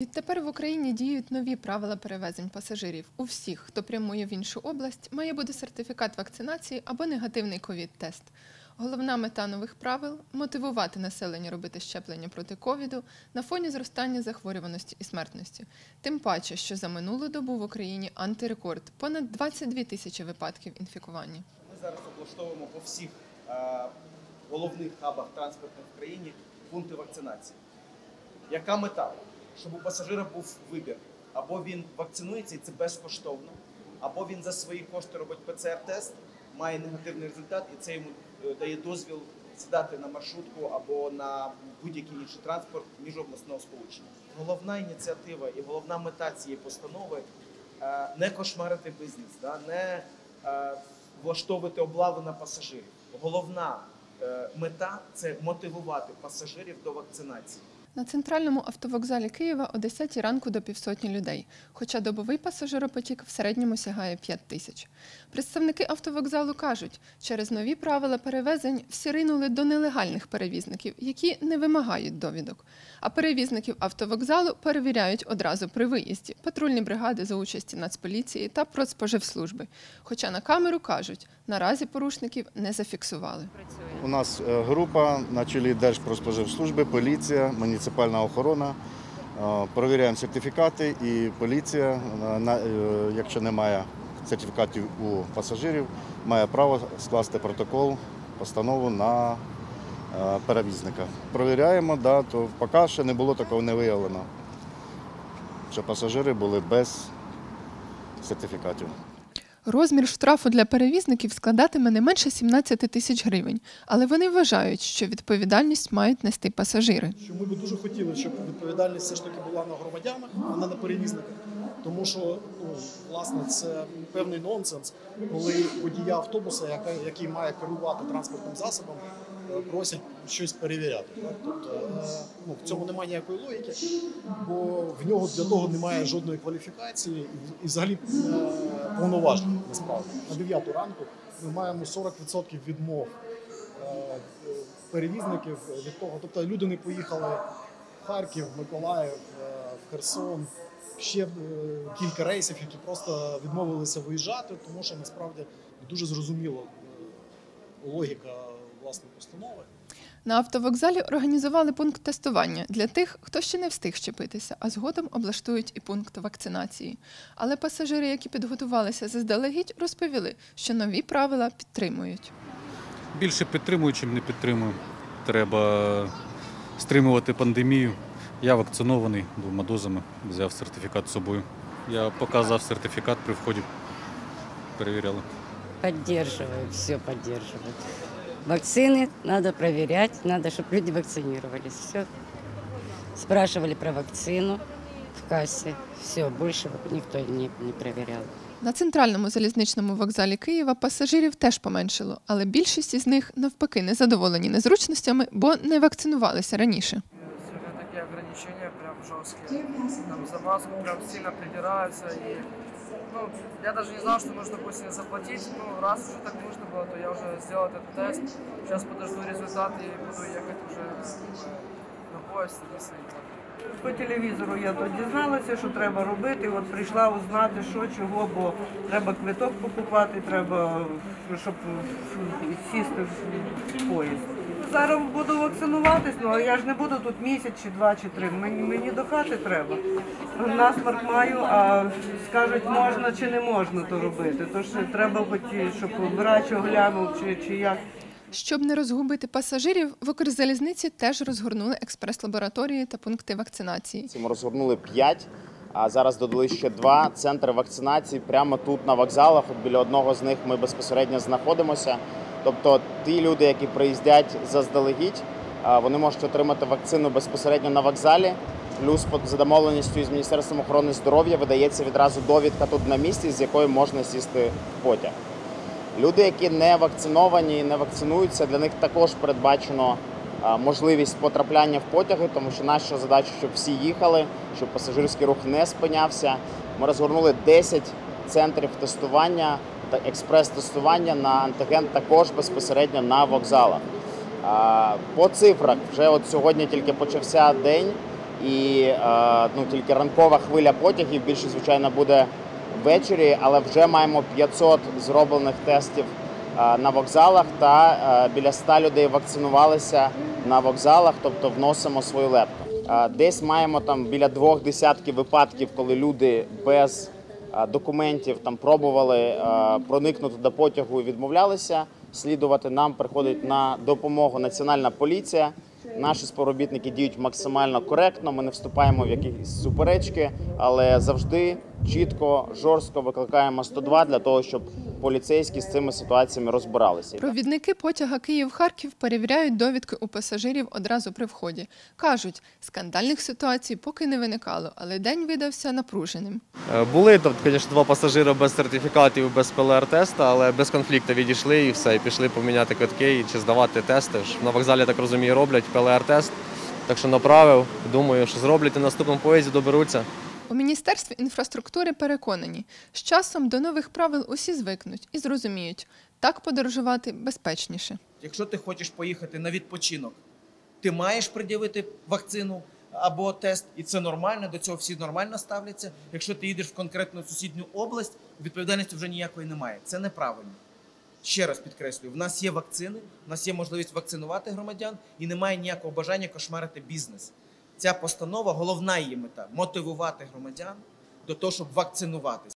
Відтепер в Україні діють нові правила перевезень пасажирів. У всіх, хто прямує в іншу область, має бути сертифікат вакцинації або негативний ковід-тест. Головна мета нових правил мотивувати населення робити щеплення проти ковіду на фоні зростання захворюваності і смертності. Тим паче, що за минулу добу в Україні антирекорд понад 22 тисячі випадків інфікування. Ми зараз облаштовуємо по всіх е, головних хабах транспортних в країні пункти вакцинації. Яка мета? Щоб у пасажира був вибір. Або він вакцинується і це безкоштовно, або він за свої кошти робить ПЦР-тест, має негативний результат, і це йому е, дає дозвіл сідати на маршрутку або на будь-який інший транспорт міжобласного сполучення. Головна ініціатива і головна мета цієї постанови е, не кошмарити бізнес, не е, влаштовувати облаву на пасажирів. Головна мета це мотивувати пасажирів до вакцинації. На центральному автовокзалі Києва о 10 ранку до півсотні людей, хоча добовий пасажиропотік в середньому сягає 5 тисяч. Представники автовокзалу кажуть, через нові правила перевезень всі ринули до нелегальних перевізників, які не вимагають довідок. А перевізників автовокзалу перевіряють одразу при виїзді патрульні бригади за участі Нацполіції та Продспоживслужби. Хоча на камеру кажуть, наразі порушників не зафіксували. У нас е, група на чолі Держпродспоживслужби, поліція, муніципальна охорона. Е, Перевіряємо сертифікати і поліція, е, е, якщо немає сертифікатів у пасажирів, має право скласти протокол, постанову на перевізника. Провіряємо, да, то поки ще не було такого не виявлено, що пасажири були без сертифікатів. Розмір штрафу для перевізників складатиме не менше 17 тисяч гривень, але вони вважають, що відповідальність мають нести пасажири. що ми би дуже хотіли, щоб відповідальність все ж таки була на громадянах, а не на перевізниках. Тому що ну, власне це певний нонсенс, коли водія автобуса, який має керувати транспортним засобом, просять щось перевіряти. Тобто е, ну, в цьому немає ніякої логіки, бо в нього для того немає жодної кваліфікації і, взагалі е, повноважень насправді. На 9 ранку ми маємо 40% відмов е, перевізників від того. Тобто люди не поїхали в Харків, Миколаїв, в Херсон. Ще кілька рейсів, які просто відмовилися виїжджати, тому що насправді дуже зрозуміла логіка власне постанови. На автовокзалі організували пункт тестування для тих, хто ще не встиг щепитися, а згодом облаштують і пункт вакцинації. Але пасажири, які підготувалися заздалегідь, розповіли, що нові правила підтримують. Більше підтримую, чим не підтримую. Треба стримувати пандемію. Я вакцинований двома дозами, взяв сертифікат з собою. Я показав сертифікат при вході. Перевіряли. Поддерживаю, все поддерживаю. Вакцины надо проверять, надо, чтобы люди вакцинировались. Все. Спрашивали про вакцину в кассе. Все, больше никто не, не проверял. На центральному залізничному вокзалі Києва пасажирів теж поменшало, але більшість із них навпаки не задоволені незручностями, бо не вакцинувалися раніше. Ограничения прям жесткие. Там за маску прям сильно придираются. И, ну, я даже не знал, что нужно будет заплатить. Ну, раз уже так нужно было, то я уже сделал этот тест. Сейчас подожду результат и буду ехать уже на поезд садиться и так. По телевізору я то дізналася, що треба робити. От прийшла узнати, що чого, бо треба квиток покупати, треба, щоб сісти в поїзд. Зараз буду вакцинуватись, ну а я ж не буду тут місяць чи два чи три. Мені, мені до хати треба. Насмарк маю, а скажуть, можна чи не можна то робити. Тож треба хоч, щоб врач оглянув чи, чи як. Щоб не розгубити пасажирів, в Укрзалізниці теж розгорнули експрес-лабораторії та пункти вакцинації. Ми розгорнули 5, а зараз додали ще два центри вакцинації прямо тут на вокзалах. От біля одного з них ми безпосередньо знаходимося. Тобто ті люди, які приїздять заздалегідь, вони можуть отримати вакцину безпосередньо на вокзалі. Плюс за домовленістю із Міністерством охорони здоров'я видається відразу довідка тут на місці, з якої можна сісти в потяг. Люди, які не вакциновані і не вакцинуються, для них також передбачено можливість потрапляння в потяги, тому що наша задача, щоб всі їхали, щоб пасажирський рух не спинявся. Ми розгорнули 10 центрів тестування та експрес-тестування на антиген також безпосередньо на вокзалах. По цифрах вже от сьогодні тільки почався день. І е, ну, тільки ранкова хвиля потягів більше, звичайно, буде ввечері, але вже маємо 500 зроблених тестів е, на вокзалах та е, біля 100 людей вакцинувалися на вокзалах, тобто вносимо свою лепту. Е, Десь маємо там біля двох десятків випадків, коли люди без документів там пробували проникнути до потягу і відмовлялися. Слідувати нам приходить на допомогу Національна поліція. Наші співробітники діють максимально коректно. Ми не вступаємо в якісь суперечки, але завжди чітко, жорстко викликаємо 102 для того, щоб поліцейські з цими ситуаціями розбиралися. Провідники потяга Київ-Харків перевіряють довідки у пасажирів одразу при вході. Кажуть, скандальних ситуацій поки не виникало, але день видався напруженим. Е, Були тут, звісно, два пасажири без сертифікатів, без ПЛР-теста, але без конфлікту відійшли і все, і пішли поміняти квитки чи здавати тести. На вокзалі, так розумію, роблять ПЛР-тест. Так що направив, думаю, що зроблять і на наступному поїзді доберуться. У Міністерстві інфраструктури переконані, з часом до нових правил усі звикнуть і зрозуміють, так подорожувати безпечніше. Якщо ти хочеш поїхати на відпочинок, ти маєш пред'явити вакцину або тест, і це нормально, до цього всі нормально ставляться. Якщо ти їдеш в конкретну сусідню область, відповідальності вже ніякої немає. Це неправильно. Ще раз підкреслюю: в нас є вакцини, в нас є можливість вакцинувати громадян, і немає ніякого бажання кошмарити бізнес. Ця постанова, головна її мета мотивувати громадян до того, щоб вакцинуватися.